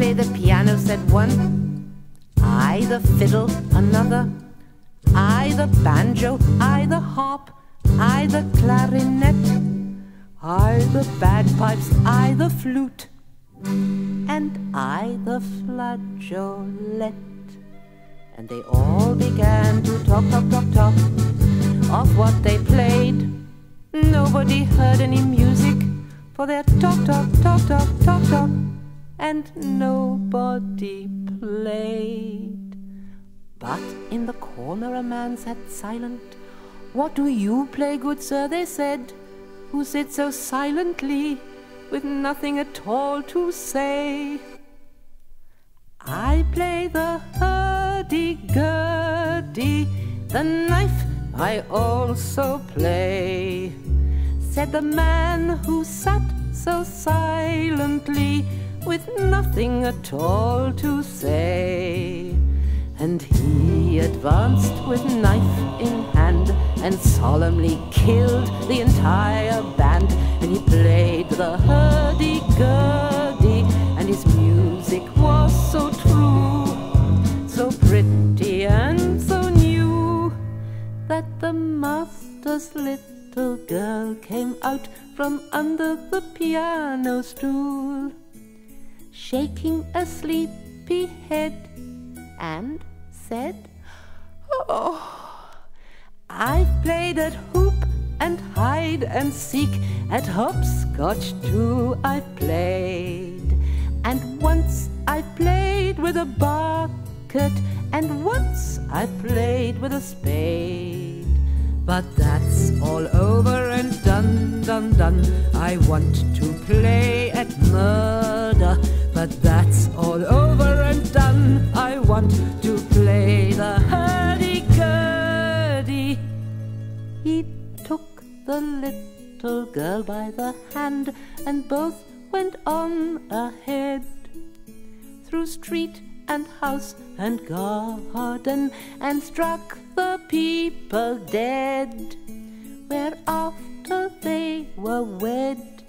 play the piano, said one. I the fiddle, another. I the banjo, I the harp, I the clarinet. I the bagpipes, I the flute, and I the flageolet. And they all began to talk, talk, talk, talk of what they played. Nobody heard any music, for their talk, talk, talk, talk, talk, talk, and nobody played. But in the corner a man sat silent. What do you play, good sir? they said, who sit so silently with nothing at all to say. I play the hurdy-gurdy, the knife I also play, said the man who sat so silently with nothing at all to say. And he advanced with knife in hand and solemnly killed the entire band. And he played the hurdy-gurdy, and his music was so true, so pretty and so new, that the master's little girl came out from under the piano stool, shaking a sleepy head, and said, Oh, I've played at hoop and hide and seek, at hopscotch too I've played, and once I played with a bucket and once I played with a spade. But that's all over and done, done, done. I want to play at murder, want to play the hurdy-gurdy. He took the little girl by the hand, and both went on ahead through street and house and garden and struck the people dead. Whereafter they were wed,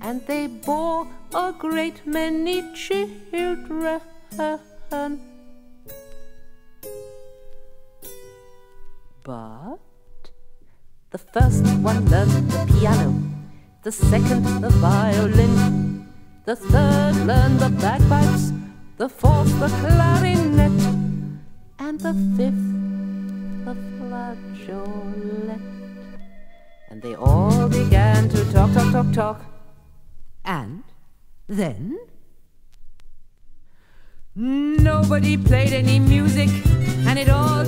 and they bore a great many children. But the first one learned the piano, the second the violin, the third learned the bagpipes the fourth the clarinet, and the fifth the flageolet. And they all began to talk, talk, talk, talk. And then nobody played any music, and it all